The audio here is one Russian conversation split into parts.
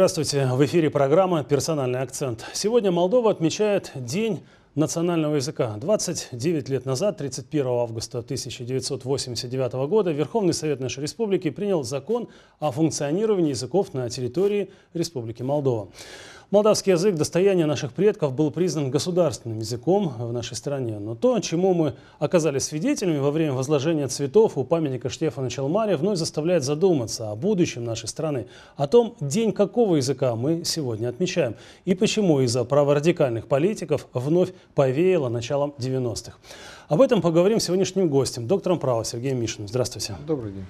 Здравствуйте. В эфире программа «Персональный акцент». Сегодня Молдова отмечает День национального языка. 29 лет назад, 31 августа 1989 года, Верховный Совет нашей республики принял закон о функционировании языков на территории Республики Молдова. Молдавский язык, достояние наших предков, был признан государственным языком в нашей стране. Но то, чему мы оказались свидетелями во время возложения цветов у памятника Штефана Челмаре, вновь заставляет задуматься о будущем нашей страны, о том, день какого языка мы сегодня отмечаем, и почему из-за праворадикальных политиков вновь повеяло началом 90-х. Об этом поговорим с сегодняшним гостем, доктором права Сергеем Мишиным. Здравствуйте. Добрый день.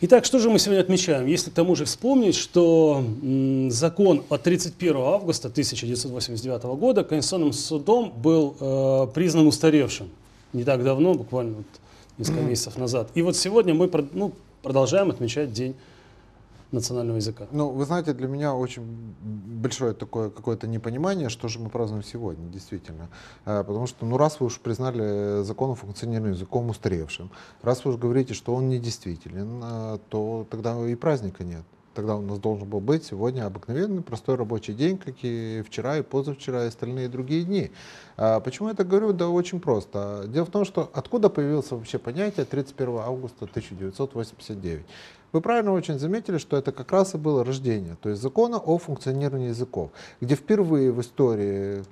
Итак, что же мы сегодня отмечаем? Если к тому же вспомнить, что закон от 31 августа 1989 года Конституционным судом был э, признан устаревшим. Не так давно, буквально вот несколько месяцев назад. И вот сегодня мы ну, продолжаем отмечать День национального языка. Ну, вы знаете, для меня очень большое такое какое-то непонимание, что же мы празднуем сегодня, действительно. Э, Потому что, ну, раз вы уж признали закон о функционировании языком устаревшим, раз вы уж говорите, что он недействителен, э, то тогда и праздника нет. Тогда у нас должен был быть сегодня обыкновенный простой рабочий день, как и вчера, и позавчера, и остальные другие дни. А Почему я это говорю? Да очень просто. Дело в том, что откуда появилось вообще понятие 31 августа 1989? Вы правильно очень заметили, что это как раз и было рождение, то есть закона о функционировании языков, где впервые в истории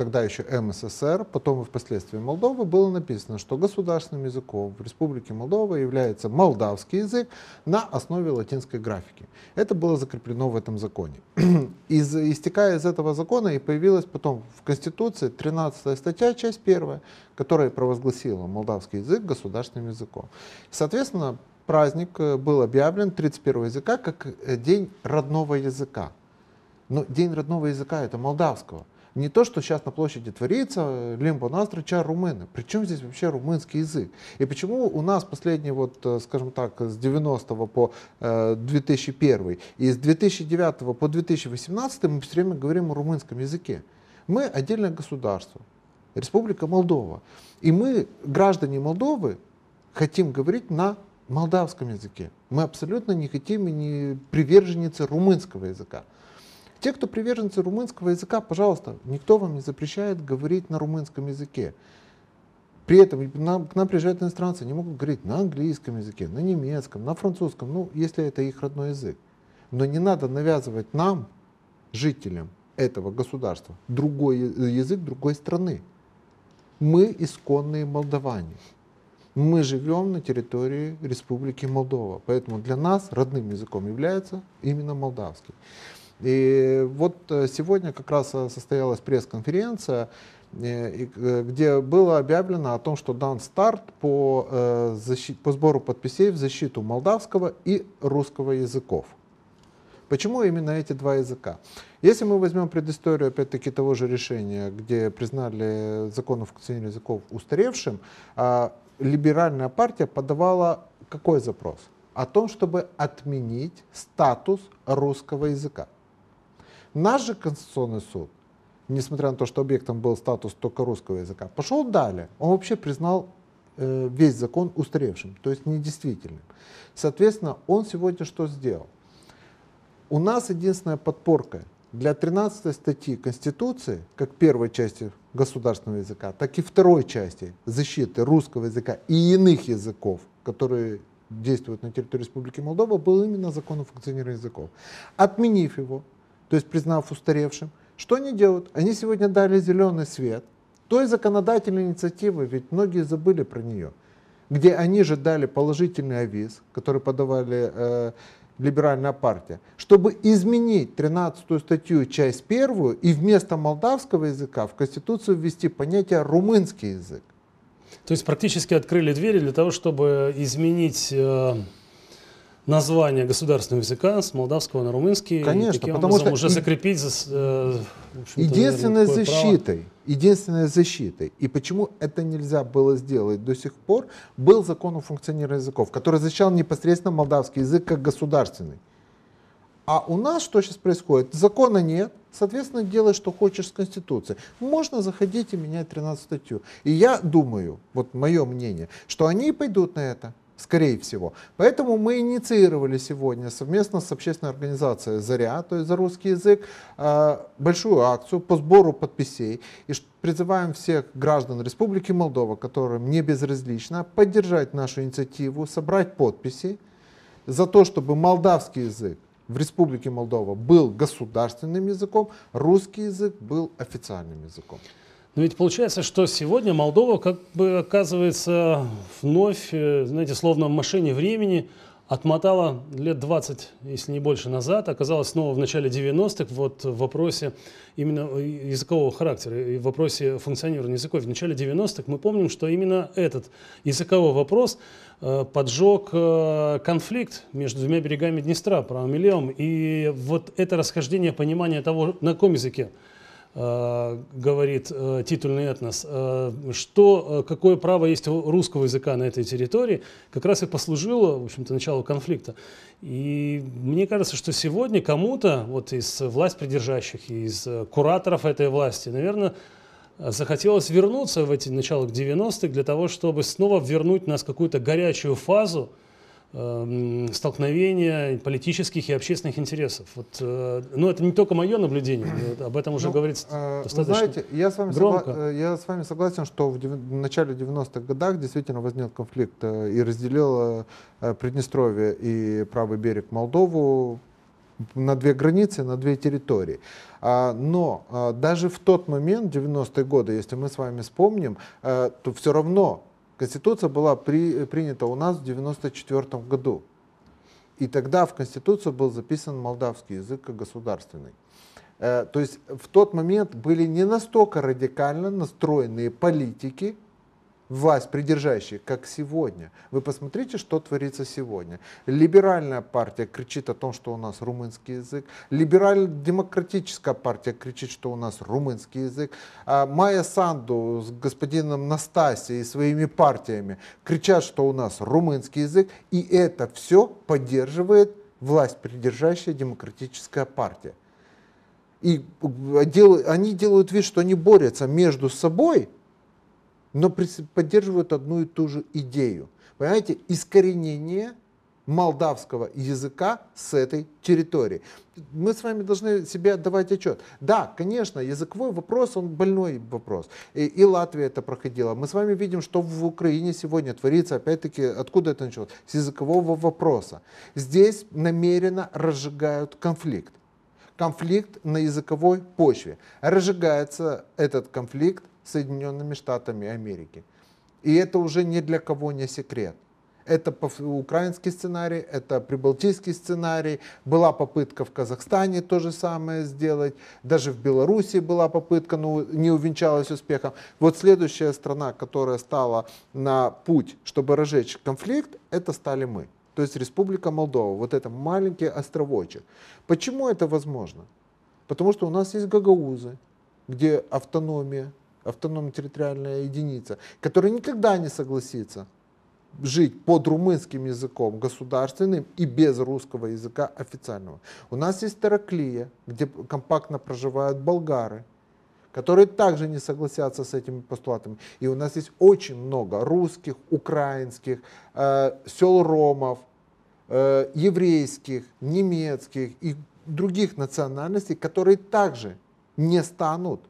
тогда еще МССР, потом и впоследствии Молдовы, было написано, что государственным языком в Республике Молдова является молдавский язык на основе латинской графики. Это было закреплено в этом законе. Из, истекая из этого закона и появилась потом в Конституции 13 статья, часть 1, которая провозгласила молдавский язык государственным языком. Соответственно, праздник э, был объявлен 31 языка как э, день родного языка. Но день родного языка это молдавского. Не то, что сейчас на площади творится, лимбо настроча румыны. Причем здесь вообще румынский язык? И почему у нас последний, вот, э, скажем так, с 90 по э, 2001 и с 2009 по 2018 мы все время говорим о румынском языке? Мы отдельное государство, Республика Молдова. И мы, граждане Молдовы, хотим говорить на молдавском языке. Мы абсолютно не хотим и не приверженницы румынского языка. Те, кто приверженцы румынского языка, пожалуйста, никто вам не запрещает говорить на румынском языке. При этом нам- к нам приезжают иностранцы, они могут говорить на английском языке, на немецком, на французском, ну, если это их родной язык. Но не надо навязывать нам, жителям этого государства, другой я- язык другой страны. Мы исконные молдаване. Мы живем на территории Республики Молдова, поэтому для нас родным языком является именно молдавский. И вот э, сегодня как раз э, состоялась пресс-конференция, э, где было объявлено о том, что дан старт по, по сбору подписей в защиту молдавского и русского языков. Почему именно эти два языка? Если мы возьмем предысторию, опять-таки, того же решения, где признали закон о функционировании языков устаревшим, а, либеральная партия подавала какой запрос? О том, чтобы отменить статус русского языка. Наш же Конституционный суд, несмотря на то, что объектом был статус только русского языка, пошел далее. Он вообще признал э, весь закон устаревшим, то есть недействительным. Соответственно, он сегодня что сделал? У нас единственная подпорка для 13 статьи Конституции, как первой части государственного языка, так и второй части защиты русского языка и иных языков, которые действуют на территории Республики Молдова, был именно закон о функционировании языков. Отменив его, то есть признав устаревшим, что они делают? Они сегодня дали зеленый свет той законодательной инициативы, ведь многие забыли про нее, где они же дали положительный авиз, который подавали э, либеральная партия, чтобы изменить 13 статью, часть первую, и вместо молдавского языка в Конституцию ввести понятие румынский язык. То есть практически открыли двери для того, чтобы изменить э, название государственного языка с молдавского на румынский. Конечно, и таким потому образом что уже закрепить за- э, Единственной такое право. защитой, единственной защитой, и почему это нельзя было сделать до сих пор, был закон о функционировании языков, который защищал непосредственно молдавский язык как государственный. А у нас что сейчас происходит? Закона нет, соответственно, делай, что хочешь с Конституцией. Можно заходить и менять 13 статью. И я думаю, вот мое мнение, что они пойдут на это, скорее всего. Поэтому мы инициировали сегодня совместно с общественной организацией «Заря», то есть за русский язык, э, большую акцию по сбору подписей. И призываем всех граждан Республики Молдова, которым не безразлично, поддержать нашу инициативу, собрать подписи за то, чтобы молдавский язык в Республике Молдова был государственным языком, русский язык был официальным языком. Но ведь получается, что сегодня Молдова как бы оказывается вновь, э, знаете, словно в машине времени, отмотала лет 20, если не больше назад, оказалась снова в начале 90-х вот в вопросе именно языкового характера и в вопросе функционирования языков. В начале 90-х мы помним, что именно этот языковой вопрос э, поджег э, конфликт между двумя берегами Днестра, правым и левым. И вот это расхождение понимания того, на каком языке говорит э, титульный этнос, э, что, какое право есть у русского языка на этой территории, как раз и послужило, в общем-то, началу конфликта. И мне кажется, что сегодня кому-то вот из власть придержащих, из кураторов этой власти, наверное, захотелось вернуться в эти начала 90-х для того, чтобы снова вернуть нас в какую-то горячую фазу, столкновения политических и общественных интересов. Вот, э, но это не только мое наблюдение, об этом уже ну, говорится э, достаточно знаете, я с, вами громко. Согла- э, я с вами согласен, что в, в начале 90-х годах действительно возник конфликт и разделил Приднестровье и правый берег Молдову на две границы, на две территории. А, но даже в тот момент, 90-е годы, если мы с вами вспомним, то все равно Конституция была при, принята у нас в 1994 году. И тогда в Конституцию был записан молдавский язык как государственный. Э, то есть в тот момент были не настолько радикально настроенные политики, власть придержащие, как сегодня. Вы посмотрите, что творится сегодня. Либеральная партия кричит о том, что у нас румынский язык. Либерально-демократическая партия кричит, что у нас румынский язык. А Майя Санду с господином Настасией и своими партиями кричат, что у нас румынский язык. И это все поддерживает власть придержащая демократическая партия. И они делают вид, что они борются между собой, но поддерживают одну и ту же идею. Понимаете, искоренение молдавского языка с этой территории. Мы с вами должны себе отдавать отчет. Да, конечно, языковой вопрос, он больной вопрос. И, и Латвия это проходила. Мы с вами видим, что в Украине сегодня творится, опять-таки, откуда это началось? С языкового вопроса. Здесь намеренно разжигают конфликт. Конфликт на языковой почве. Разжигается этот конфликт Соединенными Штатами Америки. И это уже ни для кого не секрет. Это украинский сценарий, это прибалтийский сценарий. Была попытка в Казахстане то же самое сделать. Даже в Беларуси была попытка, но не увенчалась успехом. Вот следующая страна, которая стала на путь, чтобы разжечь конфликт, это стали мы. То есть Республика Молдова. Вот это маленький островочек. Почему это возможно? Потому что у нас есть гагаузы, где автономия, автономно-территориальная единица, которая никогда не согласится жить под румынским языком государственным и без русского языка официального. У нас есть Тараклия, где компактно проживают болгары, которые также не согласятся с этими постулатами. И у нас есть очень много русских, украинских, э, сел ромов, э, еврейских, немецких и других национальностей, которые также не станут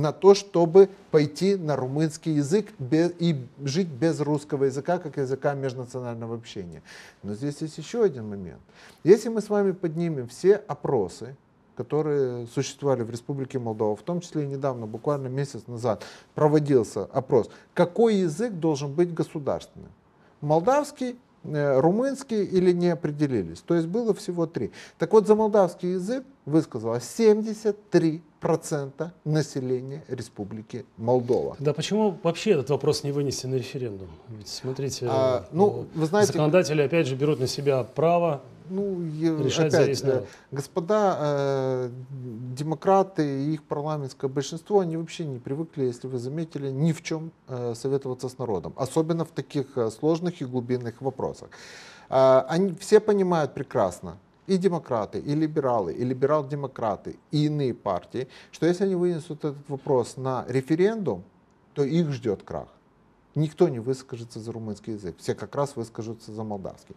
на то, чтобы пойти на румынский язык и жить без русского языка, как языка межнационального общения. Но здесь есть еще один момент. Если мы с вами поднимем все опросы, которые существовали в Республике Молдова, в том числе и недавно, буквально месяц назад, проводился опрос, какой язык должен быть государственным. Молдавский, румынский или не определились. То есть было всего три. Так вот, за молдавский язык высказалось 73 процента населения Республики Молдова. Да почему вообще этот вопрос не вынести на референдум? Ведь смотрите, а, ну, вы знаете, законодатели опять же берут на себя право ну, решать опять, э, Господа э, демократы и их парламентское большинство, они вообще не привыкли, если вы заметили, ни в чем э, советоваться с народом, особенно в таких э, сложных и глубинных вопросах. Э, они все понимают прекрасно, и демократы, и либералы, и либерал-демократы, и иные партии, что если они вынесут этот вопрос на референдум, то их ждет крах. Никто не выскажется за румынский язык, все как раз выскажутся за молдавский.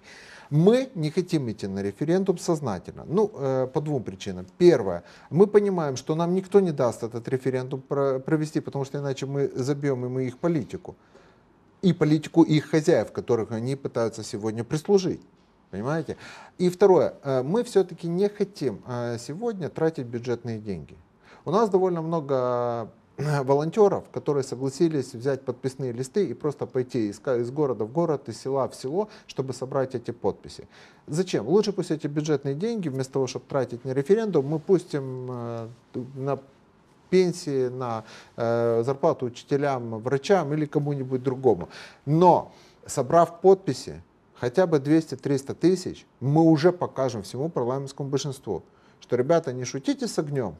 Мы не хотим идти на референдум сознательно. Ну, э, по двум причинам. Первое, мы понимаем, что нам никто не даст этот референдум провести, потому что иначе мы забьем им их политику. И политику их хозяев, которых они пытаются сегодня прислужить. Понимаете? И второе, э, мы все-таки не хотим э, сегодня тратить бюджетные деньги. У нас довольно много волонтеров, которые согласились взять подписные листы и просто пойти из, из города в город, из села в село, чтобы собрать эти подписи. Зачем? Лучше пусть эти бюджетные деньги, вместо того, чтобы тратить на референдум, мы пустим э, на пенсии, на э, зарплату учителям, врачам или кому-нибудь другому. Но, собрав подписи, хотя бы 200-300 тысяч, мы уже покажем всему парламентскому большинству, что, ребята, не шутите с огнем,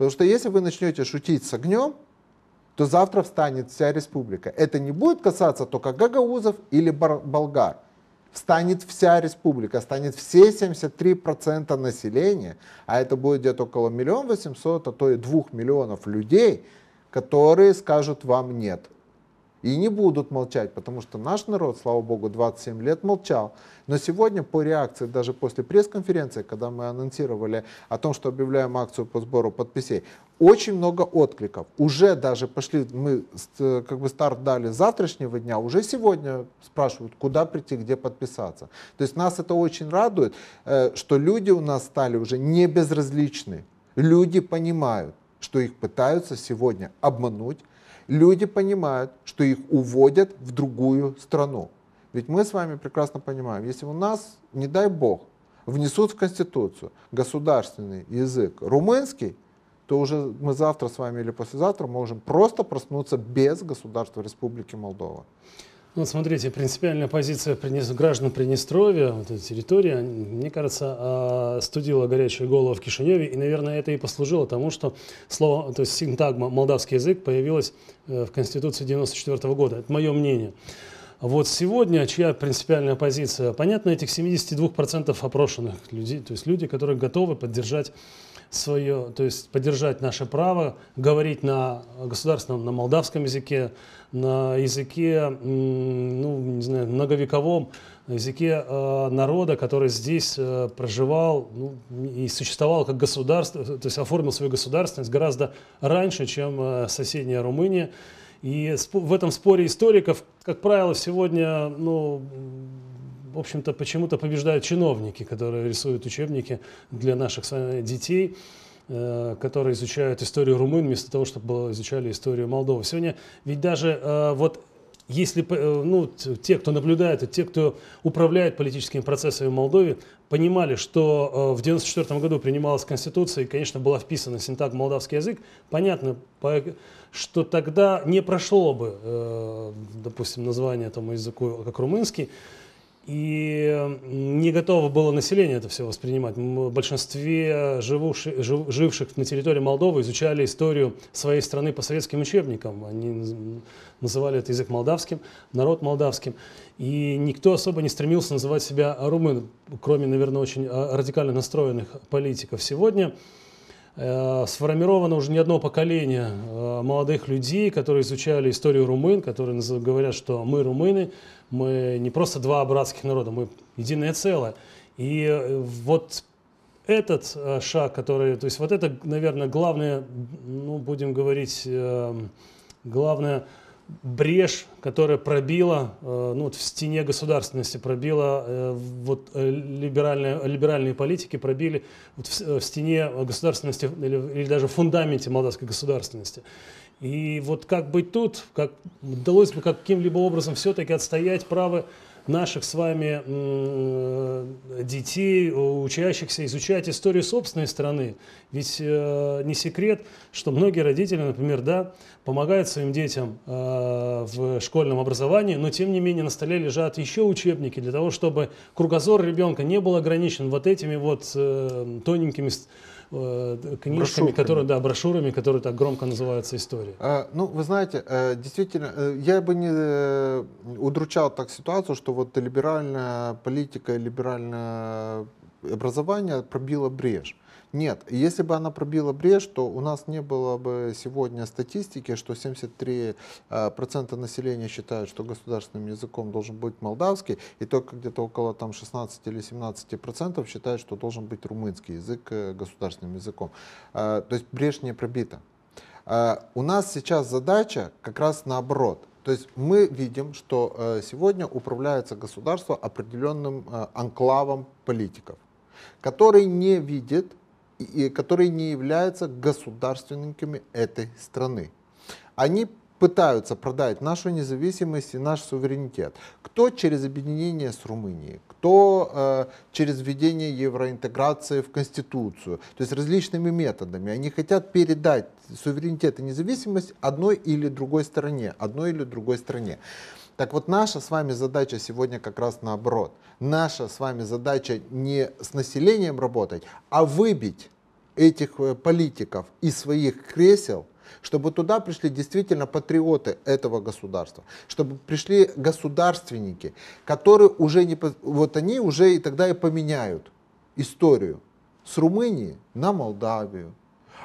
Потому что если вы начнете шутить с огнем, то завтра встанет вся республика. Это не будет касаться только гагаузов или болгар. Встанет вся республика, станет все 73% населения, а это будет где-то около миллиона восемьсот, а то и двух миллионов людей, которые скажут вам нет. И не будут молчать, потому что наш народ, слава богу, 27 лет молчал. Но сегодня по реакции, даже после пресс-конференции, когда мы анонсировали о том, что объявляем акцию по сбору подписей, очень много откликов. Уже даже пошли, мы как бы старт дали завтрашнего дня, уже сегодня спрашивают, куда прийти, где подписаться. То есть нас это очень радует, э, что люди у нас стали уже не безразличны. Люди понимают, что их пытаются сегодня обмануть, люди понимают, что их уводят в другую страну. Ведь мы с вами прекрасно понимаем, если у нас, не дай бог, внесут в Конституцию государственный язык румынский, то уже мы завтра с вами или послезавтра можем просто проснуться без государства Республики Молдова. Ну, смотрите, принципиальная позиция граждан Приднестровья, вот эта территория, мне кажется, а, студила горячую голову в Кишиневе, и, наверное, это и послужило тому, что слово, то есть синтагма молдавский язык появилась э, в Конституции 94 года. Это мое мнение. Вот сегодня чья принципиальная позиция? Понятно, этих 72% опрошенных людей, то есть люди, которые готовы поддержать свое, то есть поддержать наше право говорить на государственном, на молдавском языке, на языке, ну, не знаю, многовековом, на языке э, народа, который здесь э, проживал ну, и существовал как государство, то есть оформил свою государственность гораздо раньше, чем э, соседняя Румыния. И в этом споре историков, как правило, сегодня, ну, в общем-то, почему-то побеждают чиновники, которые рисуют учебники для наших с вами детей, э, которые изучают историю румын вместо того, чтобы изучали историю Молдовы. Сегодня ведь даже э, вот если э, ну, те, кто наблюдает, те, кто управляет политическими процессами в Молдове, понимали, что в 1994 году принималась Конституция, и, конечно, была вписана синтаг молдавский язык, понятно, что тогда не прошло бы, допустим, название этому языку как румынский, и не готово было население это все воспринимать. В большинстве живуши, жив, живших на территории Молдовы изучали историю своей страны по советским учебникам. Они называли это язык молдавским, народ молдавским. И никто особо не стремился называть себя румын, кроме, наверное, очень а, радикально настроенных политиков. Сегодня сформировано уже не одно поколение э, молодых людей, которые изучали историю румын, которые говорят, что мы румыны, мы не просто два братских народа, мы единое целое. И э, вот этот э, шаг, который, то есть вот это, наверное, главное, ну, будем говорить, э, главное брешь, которая пробила, ну, вот в стене государственности, пробила вот либеральные, либеральные политики, пробили вот в, в стене государственности или, или даже в фундаменте молдавской государственности. И вот как быть тут, как удалось бы каким-либо образом все-таки отстоять право наших с вами детей, учащихся, изучать историю собственной страны. Ведь э, не секрет, что многие родители, например, да, помогают своим детям э, в школьном образовании, но тем не менее на столе лежат еще учебники для того, чтобы кругозор ребенка не был ограничен вот этими вот э, тоненькими Э, книжками, брошюрами. которые, да, брошюрами, которые так громко называются история. А, ну, вы знаете, э, действительно, э, я бы не удручал так ситуацию, что вот либеральная политика и либеральное образование пробило брешь. Нет, если бы она пробила брешь, то у нас не было бы сегодня статистики, что 73% э, населения считают, что государственным языком должен быть молдавский, и только где-то около там, 16 или 17% считают, что должен быть румынский язык э, государственным языком. Э, то есть брешь не пробита. У нас сейчас задача как раз наоборот. То есть мы видим, что сегодня управляется государство определенным анклавом политиков, который не видит и которые не являются государственниками этой страны. Они пытаются продать нашу независимость и наш суверенитет. Кто через объединение с Румынией, кто э, через введение евроинтеграции в Конституцию, то есть различными методами. Они хотят передать суверенитет и независимость одной или другой стороне, одной или другой стране. Так вот, наша с вами задача сегодня как раз наоборот. Наша с вами задача не с населением работать, а выбить этих э, политиков из своих кресел, чтобы туда пришли действительно патриоты этого государства, чтобы пришли государственники, которые уже не, вот они уже и тогда и поменяют историю с Румынии на Молдавию.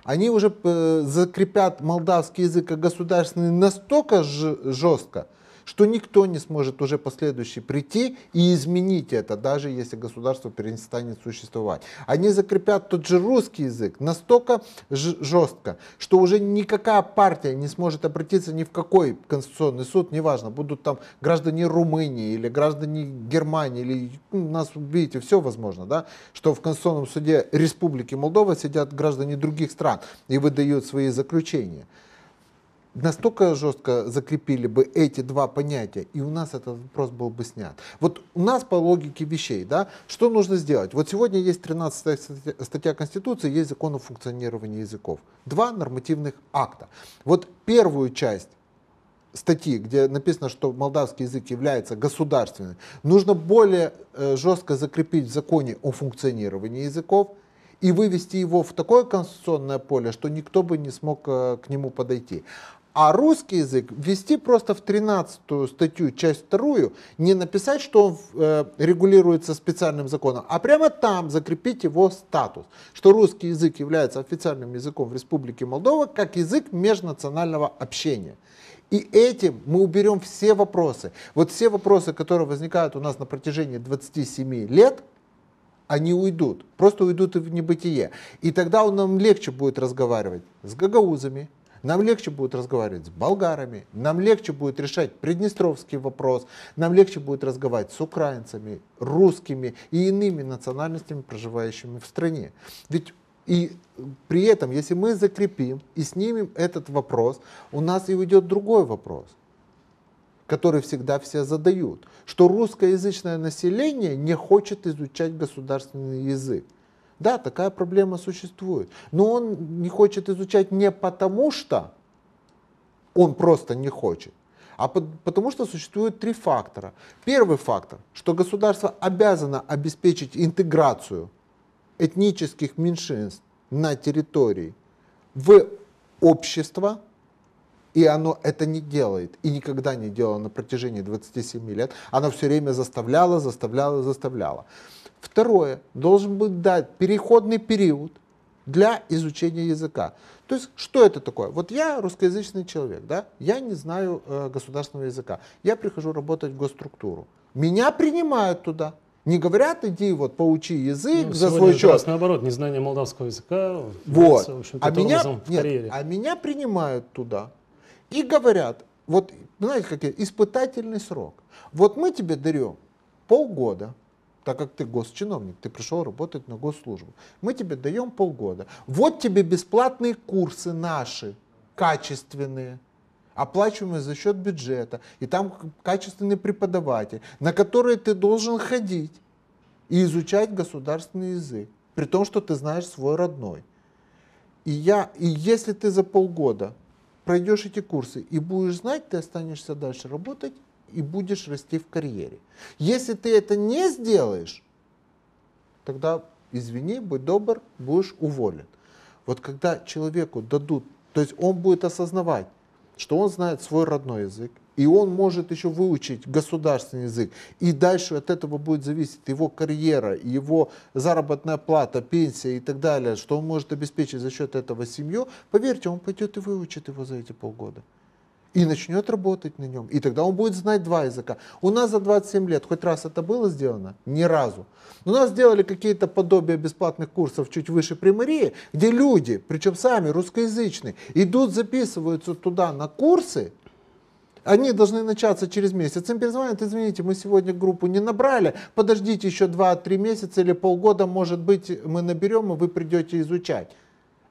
Они уже э, закрепят молдавский язык как государственный настолько жестко, что никто не сможет уже последующий прийти и изменить это, даже если государство перестанет существовать. Они закрепят тот же русский язык настолько жестко, что уже никакая партия не сможет обратиться ни в какой конституционный суд, неважно, будут там граждане Румынии или граждане Германии, или ну, нас, видите, все возможно, да, что в Конституционном суде Республики Молдова сидят граждане других стран и выдают свои заключения настолько жестко закрепили бы эти два понятия, и у нас этот вопрос был бы снят. Вот у нас по логике вещей, да, что нужно сделать? Вот сегодня есть 13 статья Конституции, есть закон о функционировании языков. Два нормативных акта. Вот первую часть статьи, где написано, что молдавский язык является государственным, нужно более э, жестко закрепить в законе о функционировании языков и вывести его в такое конституционное поле, что никто бы не смог э, к нему подойти. А русский язык ввести просто в 13 статью, часть вторую, не написать, что он э, регулируется специальным законом, а прямо там закрепить его статус, что русский язык является официальным языком в Республике Молдова как язык межнационального общения. И этим мы уберем все вопросы. Вот все вопросы, которые возникают у нас на протяжении 27 лет, они уйдут, просто уйдут в небытие. И тогда нам легче будет разговаривать с гагаузами, нам легче будет разговаривать с болгарами, нам легче будет решать приднестровский вопрос, нам легче будет разговаривать с украинцами, русскими и иными национальностями, проживающими в стране. Ведь и при этом, если мы закрепим и снимем этот вопрос, у нас и уйдет другой вопрос, который всегда все задают, что русскоязычное население не хочет изучать государственный язык. Да, такая проблема существует. Но он не хочет изучать не потому, что он просто не хочет, а потому что существует три фактора. Первый фактор, что государство обязано обеспечить интеграцию этнических меньшинств на территории в общество, и оно это не делает, и никогда не делало на протяжении 27 лет. Оно все время заставляло, заставляло, заставляло. Второе, должен быть дать переходный период для изучения языка. То есть, что это такое? Вот я русскоязычный человек, да, я не знаю э, государственного языка. Я прихожу работать в госструктуру. Меня принимают туда. Не говорят, иди вот поучи язык ну, за свой счет. Раз наоборот, незнание молдавского языка. Вот. а, меня, нет, а меня принимают туда и говорят, вот, знаете, как испытательный срок. Вот мы тебе даем полгода, так как ты госчиновник, ты пришел работать на госслужбу. Мы тебе даем полгода. Вот тебе бесплатные курсы наши, качественные, оплачиваемые за счет бюджета. И там качественный преподаватель, на которые ты должен ходить и изучать государственный язык, при том, что ты знаешь свой родной. И, я, и если ты за полгода пройдешь эти курсы и будешь знать, ты останешься дальше работать и будешь расти в карьере. Если ты это не сделаешь, тогда, извини, будь добр, будешь уволен. Вот когда человеку дадут, то есть он будет осознавать, что он знает свой родной язык, и он может еще выучить государственный язык, и дальше от этого будет зависеть его карьера, его заработная плата, пенсия и так далее, что он может обеспечить за счет этого семью, поверьте, он пойдет и выучит его за эти полгода. И начнет работать на нем. И тогда он будет знать два языка. У нас за 27 лет хоть раз это было сделано? Ни разу. У нас сделали какие-то подобия бесплатных курсов чуть выше примарии, где люди, причем сами русскоязычные, идут, записываются туда на курсы, они должны начаться через месяц. Им перезвонят, извините, мы сегодня группу не набрали, подождите еще 2-3 месяца или полгода, может быть, мы наберем, и вы придете изучать.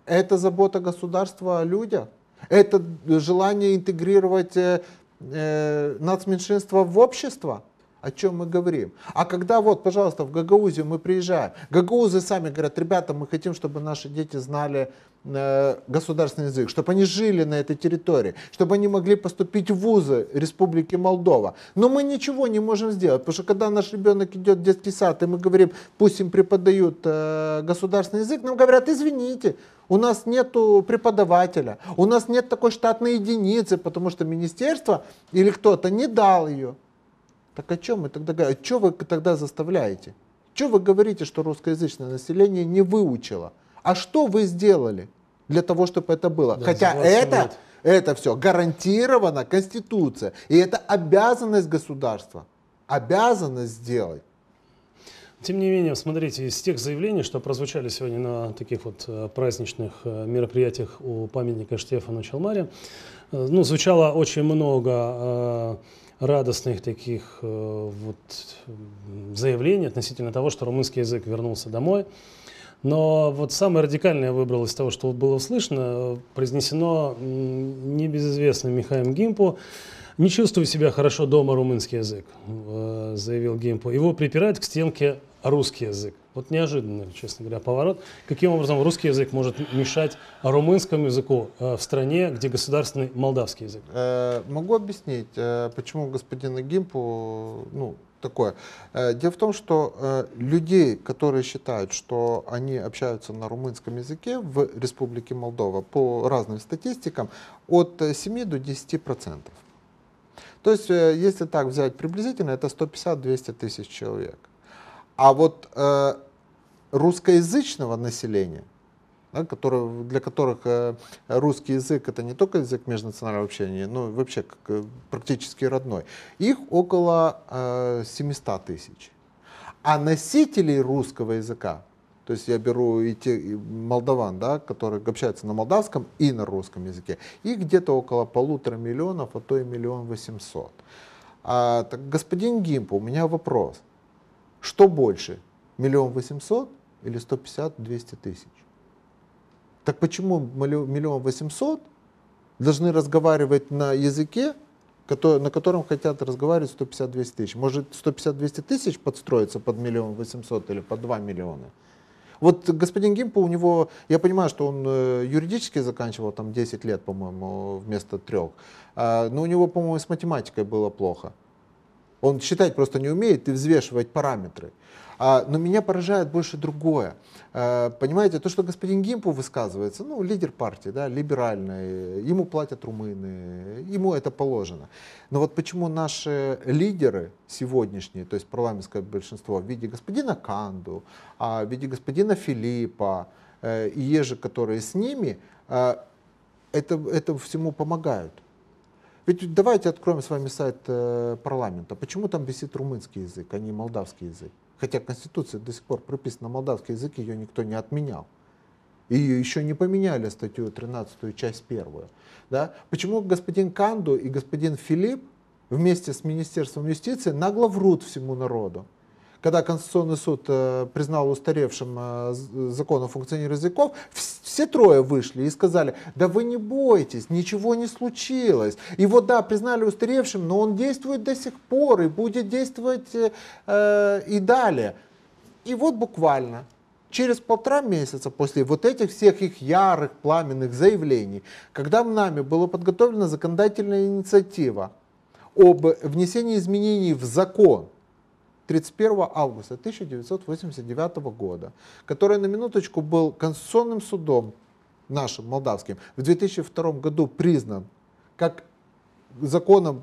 Это забота государства о людях. Это желание интегрировать э, э, нацменьшинство в общество о чем мы говорим. А когда вот, пожалуйста, в Гагаузию мы приезжаем, гагаузы сами говорят, ребята, мы хотим, чтобы наши дети знали государственный язык, чтобы они жили на этой территории, чтобы они могли поступить в вузы Республики Молдова. Но мы ничего не можем сделать, потому что когда наш ребенок идет в детский сад, и мы говорим, пусть им преподают э, государственный язык, нам говорят, извините, у нас нет преподавателя, у нас нет такой штатной единицы, потому что министерство или кто-то не дал ее. Так о чем мы тогда говорим? Что вы тогда заставляете? Что вы говорите, что русскоязычное население не выучило? А что вы сделали для того, чтобы это было? Да, Хотя это, это все гарантировано Конституция. И это обязанность государства. Обязанность сделать. Тем не менее, смотрите, из тех заявлений, что прозвучали сегодня на таких вот э, праздничных э, мероприятиях у памятника Штефану Чалмаре, э, ну, звучало очень много радостных таких вот заявлений относительно того, что румынский язык вернулся домой. Но вот самое радикальное я выбрал из того, что было услышано, произнесено небезызвестным Михаем Гимпу. «Не чувствую себя хорошо дома румынский язык», э, заявил Гимпу. Его припирают к стенке русский язык. Вот неожиданный, честно говоря, поворот. Каким образом русский язык может мешать румынскому языку э, в стране, где государственный молдавский язык? Э, могу объяснить, почему господин Гимпу, ну, такое. Дело в том, что людей, которые считают, что они общаются на румынском языке в Республике Молдова, по разным статистикам, от 7 до 10 процентов. То есть, если так взять приблизительно, это 150-200 тысяч человек. А вот э, русскоязычного населения, да, которые, для которых э, русский язык это не только язык межнационального общения, но вообще как, э, практически родной, их около э, 700 тысяч. А носителей русского языка, то есть я беру и те и молдаван, да, которые общаются на молдавском и на русском языке, их где-то около полутора миллионов, а то и миллион восемьсот. А, так, господин Гимпо, у меня вопрос. Что больше, миллион восемьсот или 150-200 тысяч? Так почему миллион восемьсот должны разговаривать на языке, на котором хотят разговаривать 150-200 тысяч? Может 150-200 тысяч подстроиться под миллион восемьсот или под 2 миллиона? Вот господин Гимпо, у него, я понимаю, что он э, юридически заканчивал там 10 лет, по-моему, вместо трех, а, но у него, по-моему, с математикой было плохо. Он считать просто не умеет и взвешивать параметры. А, но меня поражает больше другое. А, понимаете, то, что господин Гимпу высказывается, ну, лидер партии, да, либеральный, ему платят румыны, ему это положено. Но вот почему наши лидеры сегодняшние, то есть парламентское большинство, в виде господина Канду, а, в виде господина Филиппа э, и ежи, которые с ними, э, это, это всему помогают. Ведь давайте откроем с вами сайт э, парламента. Почему там висит румынский язык, а не молдавский язык? Хотя Конституция до сих пор прописана на молдавский язык, ее никто не отменял. Ее еще не поменяли статью 13, часть 1. Да? Почему господин Канду и господин Филипп вместе с Министерством юстиции нагло врут всему народу? Когда Конституционный суд э, признал устаревшим э, закон о функционировании языков, все трое вышли и сказали, да вы не бойтесь, ничего не случилось. И вот да, признали устаревшим, но он действует до сих пор и будет действовать э, э и далее. И вот буквально через полтора месяца после вот этих всех их ярых, пламенных заявлений, когда нами была подготовлена законодательная инициатива об внесении изменений в закон 31 августа 1989 года, который на минуточку был Конституционным судом нашим молдавским в 2002 году признан как законом,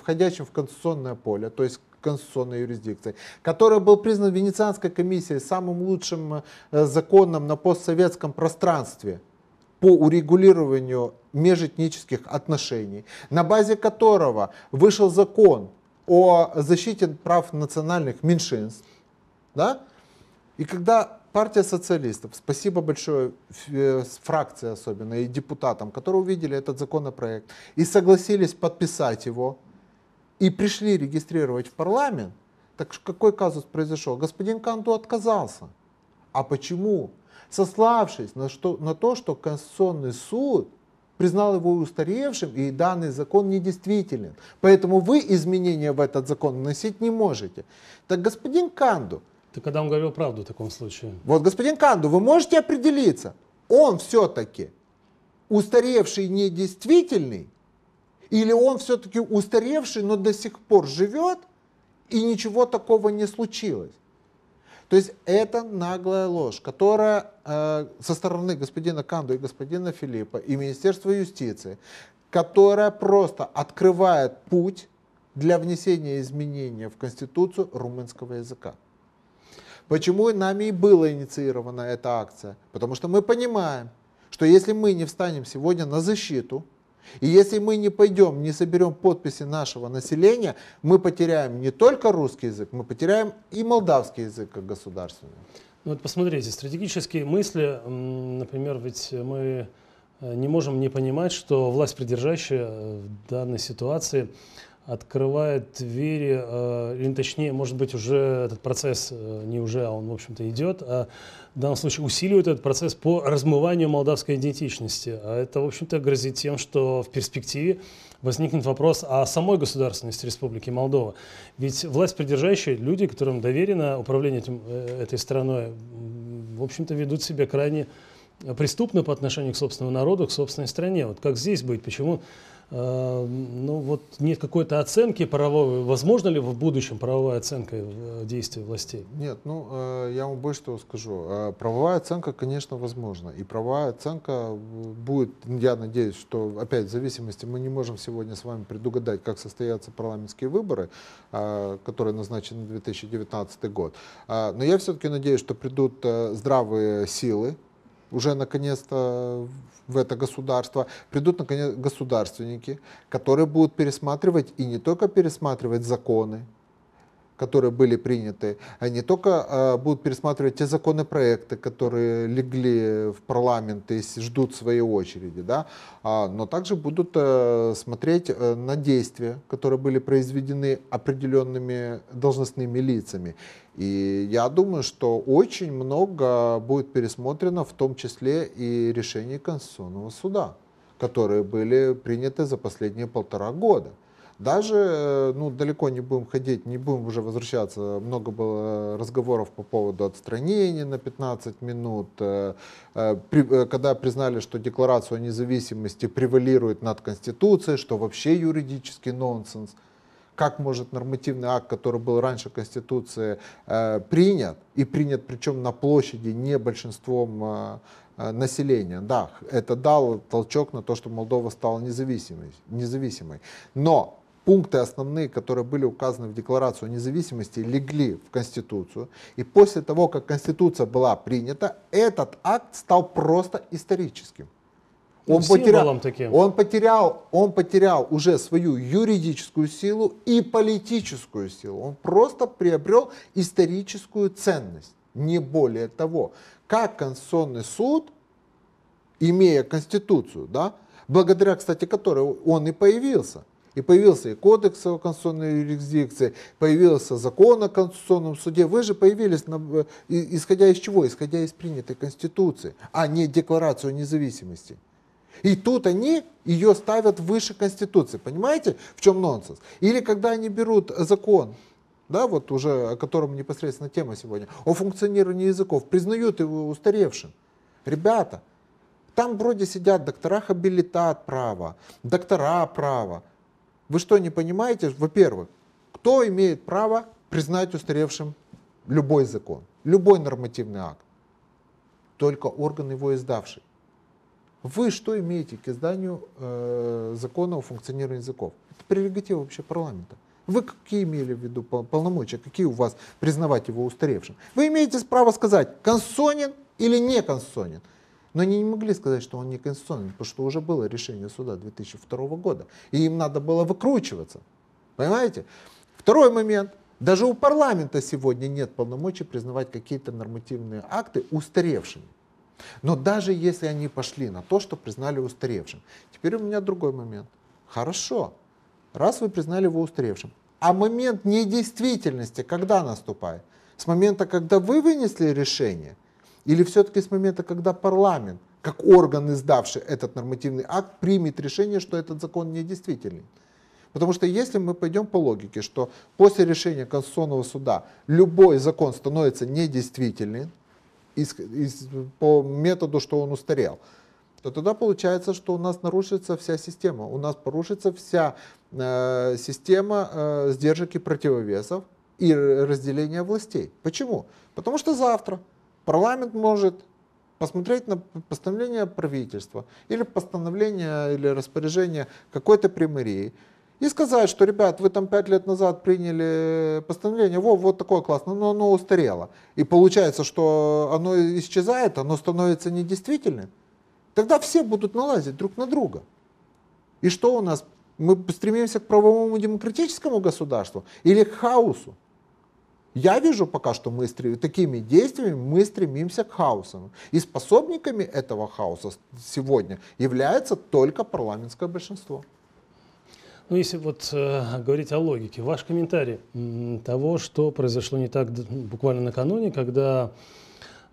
входящим в конституционное поле, то есть конституционной юрисдикции, который был признан Венецианской комиссией самым лучшим э, законом на постсоветском пространстве по урегулированию межэтнических отношений, на базе которого вышел закон о защите прав национальных меньшинств. Да? И когда партия социалистов, спасибо большое э, фракции особенно и депутатам, которые увидели этот законопроект и согласились подписать его, и пришли регистрировать в парламент, так какой казус произошел? Господин Канду отказался. А почему? Сославшись на, что, на то, что Конституционный суд признал его устаревшим и данный закон недействителен. Поэтому вы изменения в этот закон вносить не можете. Так господин Канду... Ты когда он говорил правду в таком случае? Вот, господин Канду, вы можете определиться, он все-таки устаревший недействительный или он все-таки устаревший, но до сих пор живет, и ничего такого не случилось. То есть это наглая ложь, которая э, со стороны господина Канду и господина Филиппа и Министерства юстиции, которая просто открывает путь для внесения изменения в Конституцию румынского языка. Почему нами и была инициирована эта акция? Потому что мы понимаем, что если мы не встанем сегодня на защиту и если мы не пойдем, не соберем подписи нашего населения, мы потеряем не только русский язык, мы потеряем и молдавский язык как государственный. Ну вот посмотрите, стратегические мысли, например, ведь мы э, не можем не понимать, что власть придержащая в данной ситуации открывает двери, э, или точнее, может быть, уже этот процесс, э, не уже, а он, в общем-то, идет, а в данном случае усиливает этот процесс по размыванию молдавской идентичности. А это, в общем-то, грозит тем, что в перспективе возникнет вопрос о самой государственности Республики Молдова. Ведь власть придержащие, люди, которым доверено управление этим, э, этой страной, в общем-то, ведут себя крайне преступно по отношению к собственному народу, к собственной стране. Вот как здесь быть? Почему ну вот нет какой-то оценки правовой. Возможно ли в будущем правовая оценка э, действий властей? Нет, ну э, я вам больше того скажу. Правовая оценка, конечно, возможна. И правовая оценка будет, я надеюсь, что опять в зависимости, мы не можем сегодня с вами предугадать, как состоятся парламентские выборы, которые назначены на 2019 год. Но я все-таки надеюсь, что придут здравые силы, уже наконец-то в это государство, придут наконец государственники, которые будут пересматривать и не только пересматривать законы, которые были приняты, а не только а, будут пересматривать те законопроекты, которые легли в парламент и ждут своей очереди, да, а, но также будут а, смотреть а, на действия, которые были произведены определенными должностными лицами. И я думаю, что очень много будет пересмотрено, в том числе и решений Конституционного суда, которые были приняты за последние полтора года. Даже, э, ну, далеко не будем ходить, не будем уже возвращаться, много было разговоров по поводу отстранения на 15 минут, э, э, когда признали, что декларацию о независимости превалирует над Конституцией, что вообще юридический нонсенс. Как может нормативный акт, который был раньше Конституции, принят, и принят причем на площади не большинством населения. Да, это дал толчок на то, что Молдова стала независимой. независимой. Но пункты основные, которые были указаны в Декларацию о независимости, легли в Конституцию. И после того, как Конституция была принята, этот акт стал просто историческим. Он потерял, таким. он, потерял, он потерял уже свою юридическую силу и политическую силу. Он просто приобрел историческую ценность, не более того. Как Конституционный суд, имея Конституцию, да, благодаря, кстати, которой он и появился, и появился и кодекс о конституционной юрисдикции, появился закон о конституционном суде. Вы же появились, на, э, исходя из чего? Исходя из принятой Конституции, а не декларацию независимости. И тут они ее ставят выше Конституции. Понимаете, в чем нонсенс? Или когда они берут закон, да, вот уже о котором непосредственно тема сегодня, о функционировании языков, признают его устаревшим. Ребята, там вроде сидят доктора хабилитат права, доктора права, вы что, не понимаете? Во-первых, кто имеет право признать устаревшим любой закон, любой нормативный акт? Только орган его издавший. Вы что имеете к изданию э, закона о функционировании языков? Это прерогатива вообще парламента. Вы какие имели в виду полномочия, какие у вас признавать его устаревшим? Вы имеете право сказать, конституционен или не конституционен. Но они не могли сказать, что он не конституционен, потому что уже было решение суда 2002 года. И им надо было выкручиваться. Понимаете? Второй момент. Даже у парламента сегодня нет полномочий признавать какие-то нормативные акты устаревшими. Но даже если они пошли на то, что признали устаревшим. Теперь у меня другой момент. Хорошо, раз вы признали его устаревшим, а момент недействительности когда наступает? С момента, когда вы вынесли решение? Или все-таки с момента, когда парламент, как орган, издавший этот нормативный акт, примет решение, что этот закон недействительный? Потому что если мы пойдем по логике, что после решения Конституционного суда любой закон становится недействительным, из, из, по методу, что он устарел, то тогда получается, что у нас нарушится вся система. У нас порушится вся э, система э, сдержек и противовесов и разделения властей. Почему? Потому что завтра парламент может посмотреть на постановление правительства или постановление или распоряжение какой-то примарии и сказать, что, ребят, вы там пять лет назад приняли постановление, во, вот такое классное, но оно устарело. И получается, что оно исчезает, оно становится недействительным. Тогда все будут налазить друг на друга. И что у нас? Мы стремимся к правовому демократическому государству или к хаосу? Я вижу пока, что мы такими действиями мы стремимся к хаосу. И способниками этого хаоса сегодня является только парламентское большинство. Ну, если вот э, говорить о логике, ваш комментарий того, что произошло не так буквально накануне, когда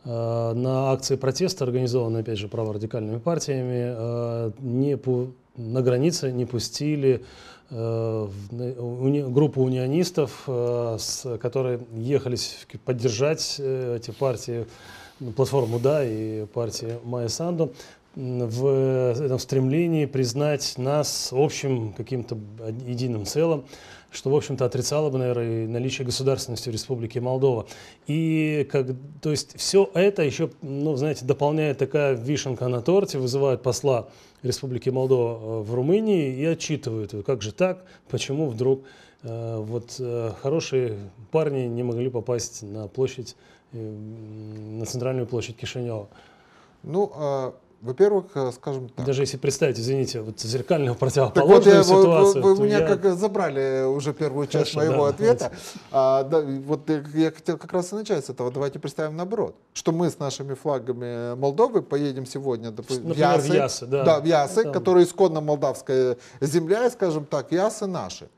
э, на акции протеста, организованной, опять же, праворадикальными партиями, э, не по, на границе не пустили э, уни, группу унионистов, э, с, которые ехались поддержать э, эти партии, платформу «Да» и партии Майя Санду, в этом стремлении признать нас общим каким-то единым целым, что, в общем-то, отрицало бы, наверное, и наличие государственности в Республике Молдова. И, как, то есть, все это еще, ну, знаете, дополняет такая вишенка на торте, вызывает посла Республики Молдова э, в Румынии и отчитывают, как же так, почему вдруг э, вот э, хорошие парни не могли попасть на площадь, э, на центральную площадь Кишинева. Ну, а во-первых, э, скажем так. Даже если представить, извините, вот зеркальную противоположную так вот ситуацию. Вы, вы, вы меня я... как забрали уже первую часть Хорошо, моего да, ответа. А, да, вот я хотел как раз и начать с этого. Давайте представим наоборот, что мы с нашими флагами Молдовы поедем сегодня допустим, Например, в Ясы, в Ясы, да. Да, в Ясы, Там. которые исконно молдавская земля, и, скажем так, Ясы наши.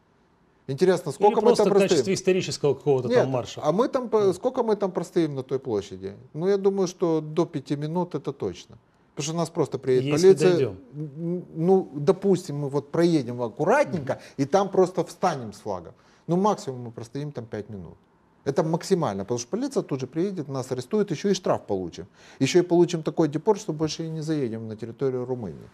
Интересно, сколько Или мы там простоим? в качестве исторического какого-то там марша. А мы там, сколько мы там простоим на той площади? Ну, я думаю, что до пяти минут это точно. Потому что у нас просто приедет Если полиция. Дойдем. Ну, допустим, мы вот проедем аккуратненько, mm-hmm. и там просто встанем с флагом. Ну, максимум мы простоим там 5 минут. Это максимально, потому что полиция тут же приедет, нас арестует, еще и штраф получим. Еще и получим такой депорт, что больше и не заедем на территорию Румынии.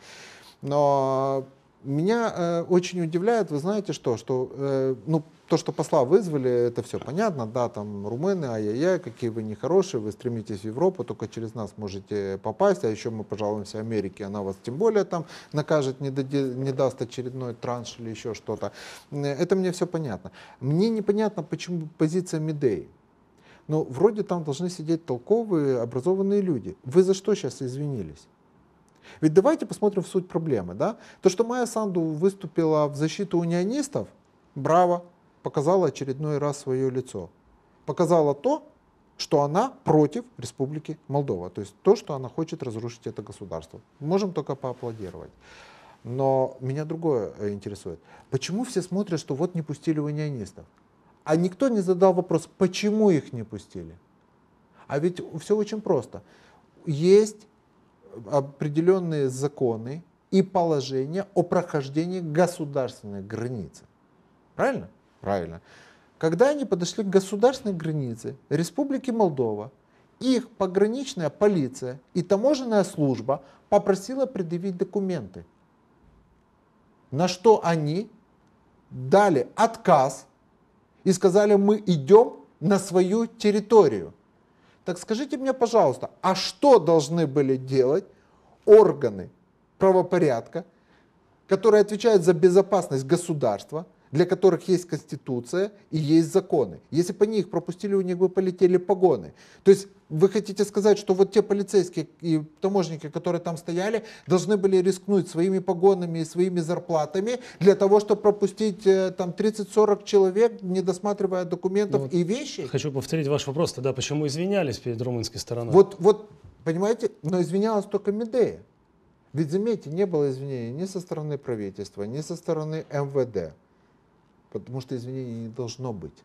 Но меня э, очень удивляет, вы знаете что, что э, ну, то, что посла вызвали, это все понятно, да, там румыны, ай-яй-яй, какие вы нехорошие, вы стремитесь в Европу, только через нас можете попасть, а еще мы пожалуемся Америке, она вас тем более там накажет, не, дади, не даст очередной транш или еще что-то. Это мне все понятно. Мне непонятно, почему позиция Медеи. Ну, вроде там должны сидеть толковые, образованные люди. Вы за что сейчас извинились? Ведь давайте посмотрим в суть проблемы. Да? То, что Майя Санду выступила в защиту унионистов, браво, показала очередной раз свое лицо. Показала то, что она против Республики Молдова. То есть то, что она хочет разрушить это государство. Можем только поаплодировать. Но меня другое э, интересует. Почему все смотрят, что вот не пустили унионистов? А никто не задал вопрос, почему их не пустили? А ведь все очень просто. Есть определенные законы и положения о прохождении государственной границы. Правильно? Правильно. Когда они подошли к государственной границе Республики Молдова, их пограничная полиция и таможенная служба попросила предъявить документы. На что они дали отказ и сказали, мы идем на свою территорию. Так скажите мне, пожалуйста, а что должны были делать органы правопорядка, которые отвечают за безопасность государства, для которых есть конституция и есть законы. Если бы они их пропустили, у них бы полетели погоны. То есть вы хотите сказать, что вот те полицейские и таможенники, которые там стояли, должны были рискнуть своими погонами и своими зарплатами для того, чтобы пропустить э, там 30-40 человек, не досматривая документов ну, и вещи? Хочу повторить ваш вопрос тогда, почему извинялись перед румынской стороной? Вот, вот понимаете, но извинялась только Медея. Ведь заметьте, не было извинений ни со стороны правительства, ни со стороны МВД потому что извинений не должно быть.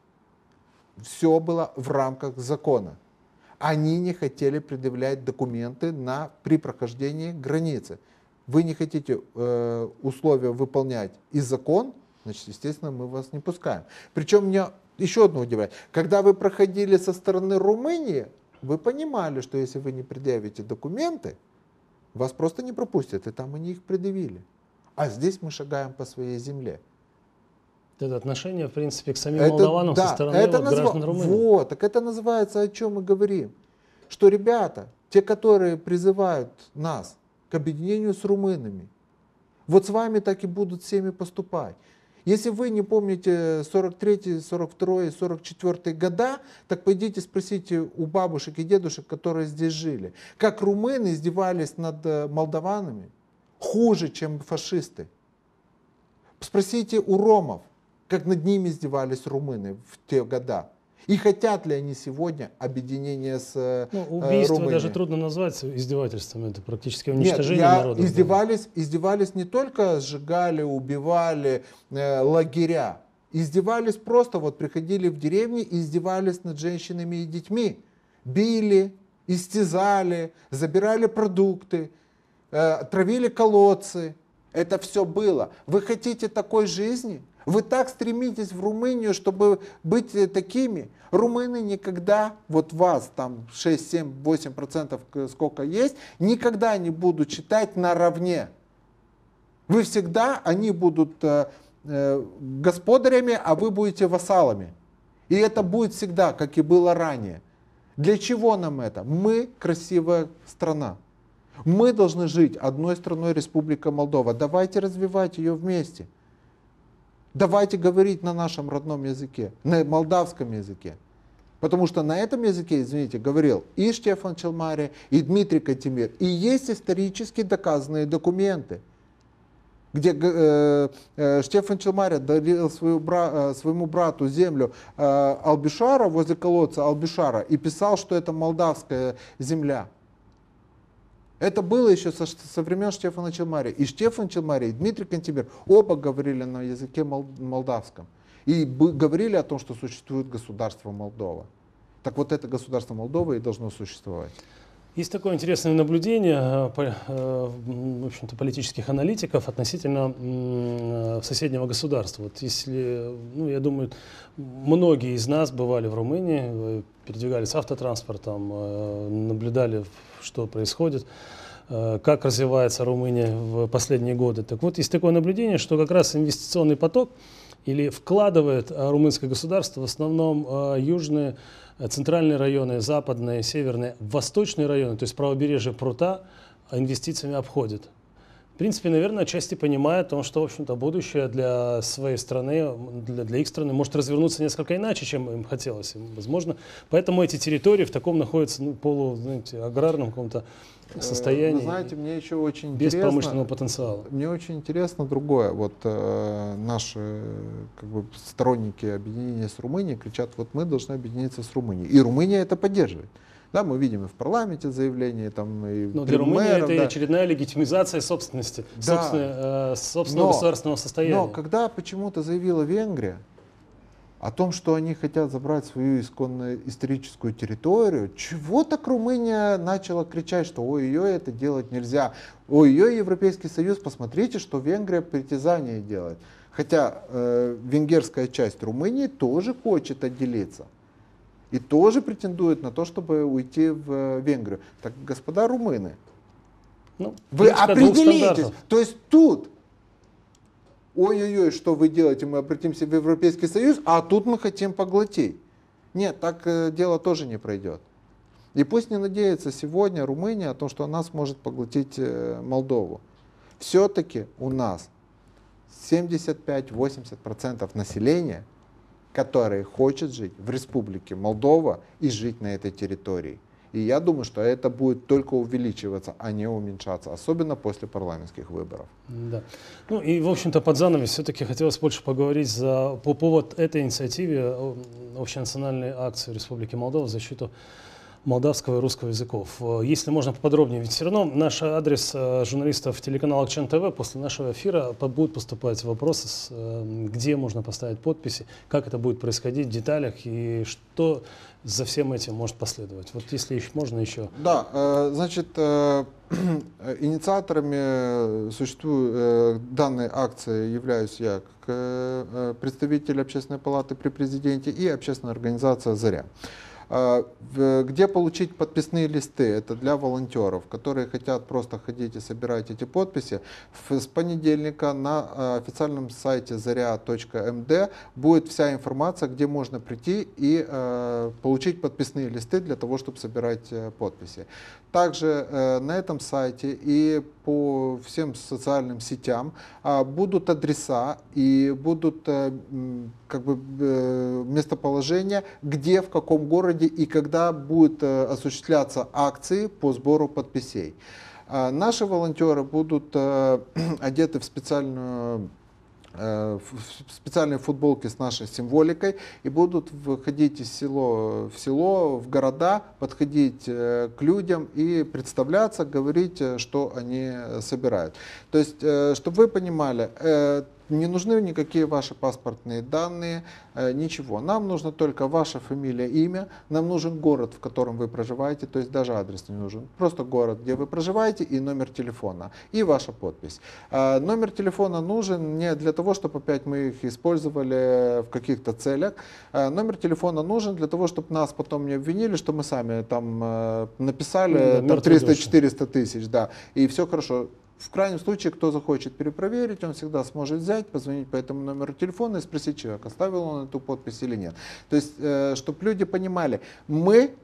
Все было в рамках закона. Они не хотели предъявлять документы на, при прохождении границы. Вы не хотите э, условия выполнять и закон, значит, естественно, мы вас не пускаем. Причем меня еще одно удивляет. Когда вы проходили со стороны Румынии, вы понимали, что если вы не предъявите документы, вас просто не пропустят, и там они их предъявили. А здесь мы шагаем по своей земле. Это отношение, в принципе, к самим это, молдаванам да, со стороны это вот, назва... граждан Румынии. Вот, так это называется, о чем мы говорим. Что ребята, те, которые призывают нас к объединению с румынами, вот с вами так и будут всеми поступать. Если вы не помните 43, 42, 44 года, так пойдите спросите у бабушек и дедушек, которые здесь жили, как румыны издевались над э, молдаванами хуже, чем фашисты. Спросите у ромов, как над ними издевались румыны в те года. И хотят ли они сегодня объединения с э, ну, Убийство Румынией? даже трудно назвать издевательством, это практически уничтожение Нет, я народа. Издевались, издевались не только сжигали, убивали э, лагеря, издевались просто, вот приходили в деревни и издевались над женщинами и детьми. Били, истязали, забирали продукты, э, травили колодцы. Это все было. Вы хотите такой жизни? Вы так стремитесь в Румынию, чтобы быть э, такими. Румыны никогда, вот вас там 6, 7, 8 процентов сколько есть, никогда не будут читать наравне. Вы всегда, они будут э, э, господарями, а вы будете вассалами. И это будет всегда, как и было ранее. Для чего нам это? Мы красивая страна. Мы должны жить одной страной Республика Молдова. Давайте развивать ее вместе. Давайте говорить на нашем родном языке, на молдавском языке. Потому что на этом языке, извините, говорил и Штефан Челмари, и Дмитрий Катимир. И есть исторически доказанные документы, где э, э, Штефан Челмари дарил свою бра, э, своему брату землю э, Албишара возле колодца Албишара и писал, что это молдавская земля. Это было еще со, со времен Штефана Челмари. И Штефан Челмари, и Дмитрий Кантемир оба говорили на языке молдавском. И говорили о том, что существует государство Молдова. Так вот это государство Молдова и должно существовать. Есть такое интересное наблюдение э, э, в общем-то, политических аналитиков относительно э, соседнего государства. Вот если, ну, я думаю, многие из нас бывали в Румынии, передвигались автотранспортом, наблюдали, что происходит, как развивается Румыния в последние годы. Так вот, есть такое наблюдение, что как раз инвестиционный поток или вкладывает румынское государство в основном южные центральные районы, западные, северные, восточные районы, то есть правобережье прута, инвестициями обходит. В принципе, наверное, отчасти о том, что, в общем-то, будущее для своей страны, для, для их страны может развернуться несколько иначе, чем им хотелось. Возможно, поэтому эти территории в таком находятся ну, полу, знаете, аграрном каком-то э, состоянии. Вы знаете, мне еще очень без интересно... промышленного потенциала. Мне очень интересно другое. Вот э, наши как бы, сторонники объединения с Румынией кричат, вот мы должны объединиться с Румынией. И Румыния это поддерживает. Да, мы видим и в парламенте заявления, там, и Но для Румынии это да. очередная легитимизация собственности, да. собственного, э, собственного но, государственного состояния. Но когда почему-то заявила Венгрия о том, что они хотят забрать свою исконную историческую территорию, чего так Румыния начала кричать, что ой-ой, это делать нельзя. Ой-ой, Европейский Союз, посмотрите, что Венгрия притязание делает. Хотя э, венгерская часть Румынии тоже хочет отделиться и тоже претендует на то, чтобы уйти в э, Венгрию. Так, господа румыны, ну, вы определитесь. То есть тут, ой-ой-ой, что вы делаете, мы обратимся в Европейский Союз, а тут мы хотим поглотить. Нет, так э, дело тоже не пройдет. И пусть не надеется сегодня Румыния о том, что она сможет поглотить э, Молдову. Все-таки у нас 75-80% населения, которые хочет жить в республике Молдова и жить на этой территории. И я думаю, что это будет только увеличиваться, а не уменьшаться, особенно после парламентских выборов. Да. Ну и, в общем-то, под занавес все-таки хотелось больше поговорить за, по поводу этой инициативы общенациональной акции Республики Молдова в защиту молдавского и русского языков. Э, если можно поподробнее, ведь все равно наш адрес э, журналистов телеканала Акчен ТВ после нашего эфира будут поступать вопросы, э, где можно поставить подписи, как это будет происходить в деталях и что за всем этим может последовать. Вот если еще можно еще. Да, значит, инициаторами существует данной акции являюсь я как представитель Общественной палаты при президенте и общественная организация «Заря». А, где получить подписные листы? Это для волонтеров, которые хотят просто ходить и собирать эти подписи. С понедельника на а, официальном сайте заря.мд будет вся информация, где можно прийти и а, получить подписные листы для того, чтобы собирать э, подписи. Также э, на этом сайте и по всем социальным сетям будут адреса и будут э, как бы местоположения, где, в каком городе и когда будут э, осуществляться акции по сбору подписей. А наши волонтеры будут э, одеты в специальную э, в специальные футболки с нашей символикой и будут выходить из село в село, в города, подходить к людям и представляться, говорить, что они собирают. То есть, чтобы вы понимали, не нужны никакие ваши паспортные данные, э, ничего. Нам нужно только ваша фамилия, имя, нам нужен город, в котором вы проживаете, то есть даже адрес не нужен. Просто город, где вы проживаете и номер телефона, и ваша подпись. Э, номер телефона нужен не для того, чтобы опять мы их использовали в каких-то целях. Э, номер телефона нужен для того, чтобы нас потом не обвинили, что мы сами там написали ну, да, 300-400 тысяч, да, и все хорошо. В крайнем случае, кто захочет перепроверить, он всегда сможет взять, позвонить по этому номеру телефона и спросить человека, оставил он эту подпись или нет. То есть, э, чтобы люди понимали, мы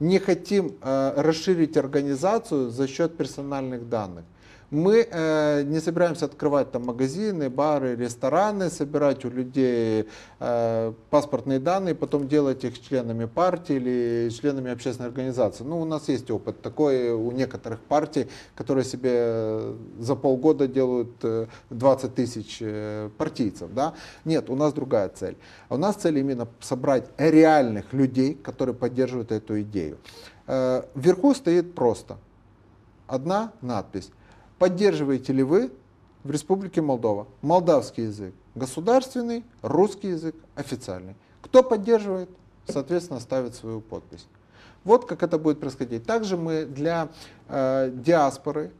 не хотим э, расширить организацию за счет персональных данных. Мы э, не собираемся открывать там магазины, бары, рестораны, собирать у людей э, паспортные данные, потом делать их членами партии или членами общественной организации. Ну, у нас есть опыт такой у некоторых партий, которые себе за полгода делают 20 э, тысяч э, партийцев. Да? Нет, у нас другая цель. У нас цель именно собрать реальных людей, которые поддерживают эту идею. Э, вверху стоит просто одна надпись Поддерживаете ли вы в Республике Молдова молдавский язык государственный, русский язык официальный? Кто поддерживает, соответственно, ставит свою подпись. Вот как это будет происходить. Также мы для э, диаспоры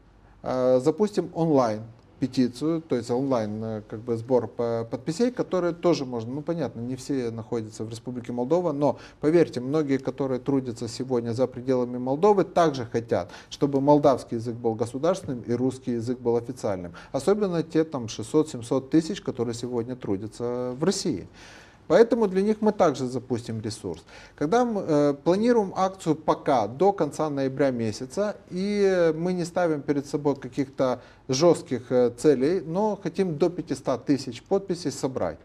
э, запустим онлайн петицию, то есть онлайн э, как бы сбор подписей, которые тоже можно, ну понятно, не все находятся в Республике Молдова, но поверьте, многие, которые трудятся сегодня за пределами Молдовы, также хотят, чтобы молдавский язык был государственным и русский язык был официальным. Особенно те там 600-700 тысяч, которые сегодня трудятся в России. Поэтому для них мы также запустим ресурс. Когда мы э, планируем акцию пока до конца ноября месяца, и мы не ставим перед собой каких-то жестких э, целей, но хотим до 500 тысяч подписей собрать.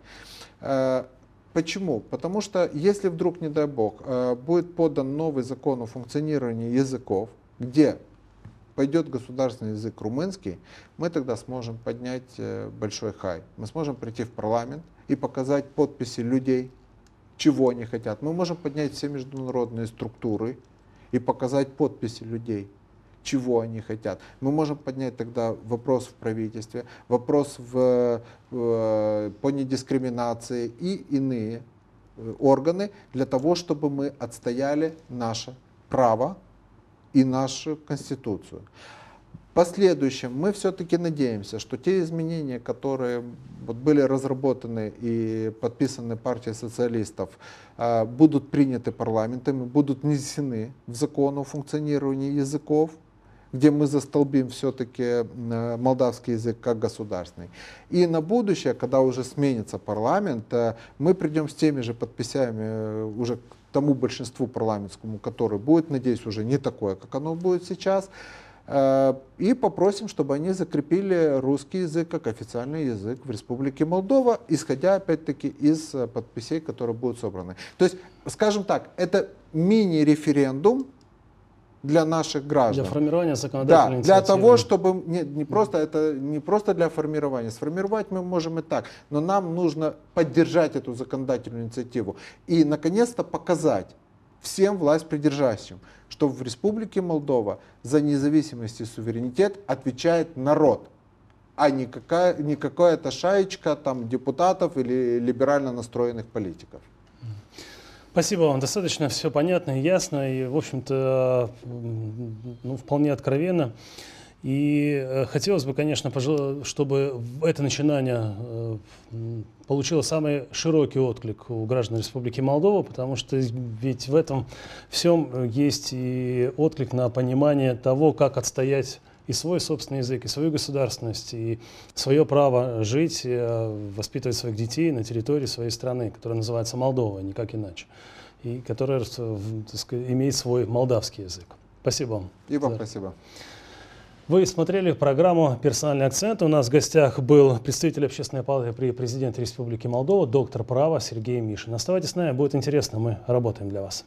Э, почему? Потому что если вдруг, не дай бог, э, будет подан новый закон о функционировании языков, где пойдет государственный язык румынский, мы тогда сможем поднять э, большой хай. Мы сможем прийти в парламент и показать подписи людей, чего они хотят. Мы можем поднять все международные структуры и показать подписи людей, чего они хотят. Мы можем поднять тогда вопрос в правительстве, вопрос в, в, по недискриминации и иные э, органы для того, чтобы мы отстояли наше право и нашу Конституцию. В последующем мы все-таки надеемся, что те изменения, которые вот были разработаны и подписаны партией социалистов, а, будут приняты парламентом и будут внесены в закон о функционировании языков, где мы застолбим все-таки молдавский язык как государственный. И на будущее, когда уже сменится парламент, э, мы придем с теми же подписями э, уже тому большинству парламентскому, которое будет, надеюсь, уже не такое, как оно будет сейчас, Э, и попросим, чтобы они закрепили русский язык как официальный язык в Республике Молдова, исходя опять-таки из подписей, которые будут собраны. То есть, скажем так, это мини-референдум, для наших граждан. Для формирования законодательной Да, для того, чтобы не, не просто это не просто для формирования. Сформировать мы можем и так, но нам нужно поддержать эту законодательную инициативу и наконец-то показать всем власть придержащим, что в Республике Молдова за независимость и суверенитет отвечает народ, а не, какая, не какая-то шаечка там, депутатов или либерально настроенных политиков. Спасибо вам. Достаточно все понятно и ясно, и, в общем-то, ну, вполне откровенно. И э, хотелось бы, конечно, чтобы это начинание э, получило самый широкий отклик у граждан Республики Молдова, потому что ведь в этом всем есть и отклик на понимание того, как отстоять и свой собственный язык, и свою государственность, и свое право жить, э, воспитывать своих детей на территории своей страны, которая называется Молдова, никак иначе, и которая сказать, имеет свой молдавский язык. Спасибо вам. И вам спасибо. Вы смотрели программу «Персональный акцент». У нас в гостях был представитель общественной палаты при президенте Республики Молдова, доктор права Сергей Мишин. Оставайтесь с нами, будет интересно, мы работаем для вас.